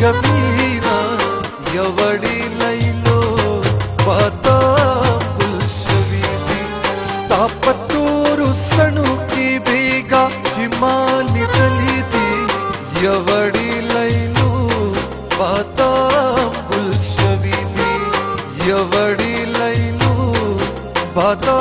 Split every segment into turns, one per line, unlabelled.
గవీరా ఎవడి లైలో పాతా పుల్షవీది స్థాపతూరు సణుకి బీగా చిమాలి తలిది ఎవడి లైలో పాతా పుల్షవీది ఎవడి లైలో పాతా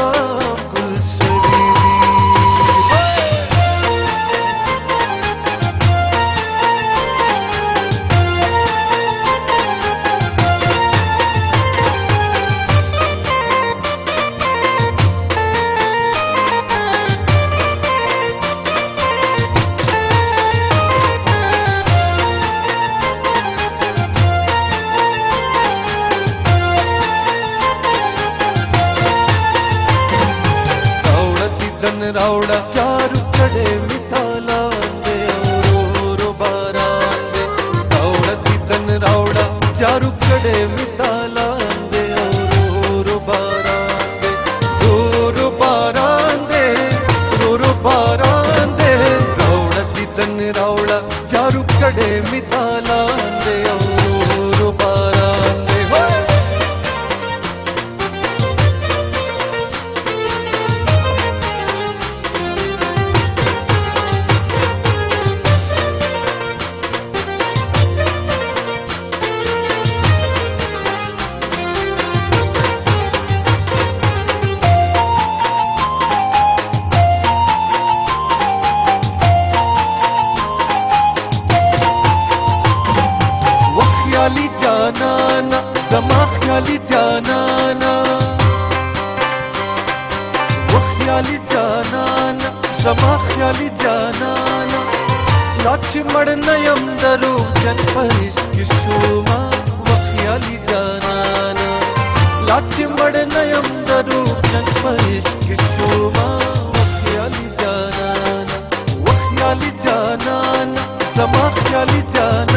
ರೌಡ ಚಾರು ಕಡೆ ಮಿತಾಲ ಅಂದೆ ಔರೋರು ಬಾರ ಅಂದೆ ರೌಡತಿದ್ದನ್ ರೌಡ ಚಾರು ಕಡೆ ಮಿತಾಲ ಅಂದೆ ಔರೋರು ಬಾರ ಅಂದೆ ರೋರು ಬಾರ ಅಂದೆ ರೋರು ಬಾರ ಅಂದೆ ರೌಡತಿದ್ದನ್ ರೌಡ ಚಾರು ಕಡೆ ಮಿತಾಲ خیالی جانانا زما خیالی جانانا و خیالی جانانا زما خیالی جانانا لاچ مڑ نیم درو جن پرش کی شوما و خیالی جانانا لاچ مڑ نیم درو جن پرش کی شوما و خیالی جانانا و خیالی جانانا زما خیالی جانانا